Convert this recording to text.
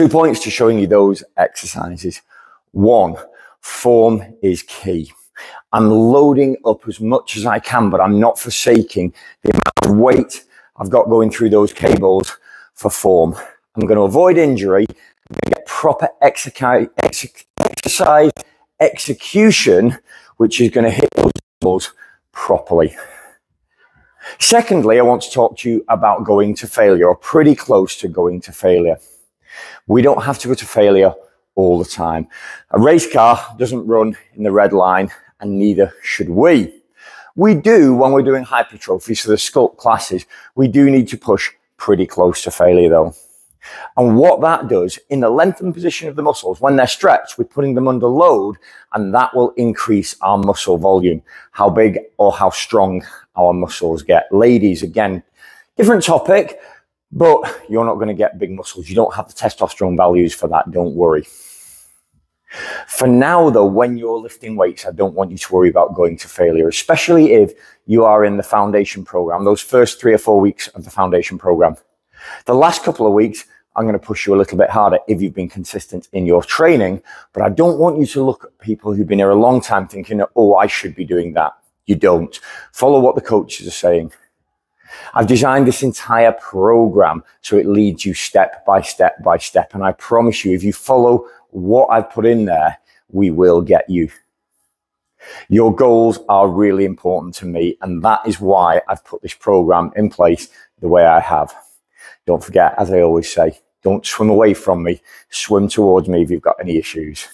Two points to showing you those exercises. One, form is key. I'm loading up as much as I can, but I'm not forsaking the amount of weight I've got going through those cables for form. I'm going to avoid injury, get proper exercise, execution, which is going to hit those balls properly. Secondly, I want to talk to you about going to failure or pretty close to going to failure. We don't have to go to failure all the time. A race car doesn't run in the red line and neither should we. We do when we're doing hypertrophy, so the sculpt classes, we do need to push pretty close to failure though. And what that does in the lengthened position of the muscles, when they're stretched, we're putting them under load and that will increase our muscle volume, how big or how strong our muscles get. Ladies, again, different topic, but you're not going to get big muscles. You don't have the testosterone values for that. Don't worry. For now, though, when you're lifting weights, I don't want you to worry about going to failure, especially if you are in the foundation program, those first three or four weeks of the foundation program. The last couple of weeks, I'm going to push you a little bit harder if you've been consistent in your training, but I don't want you to look at people who've been here a long time thinking, oh, I should be doing that. You don't. Follow what the coaches are saying. I've designed this entire program so it leads you step by step by step. And I promise you, if you follow what I've put in there, we will get you. Your goals are really important to me. And that is why I've put this program in place the way I have. Don't forget, as I always say, don't swim away from me. Swim towards me if you've got any issues.